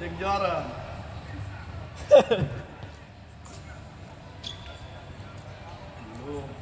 Penjara. Belum.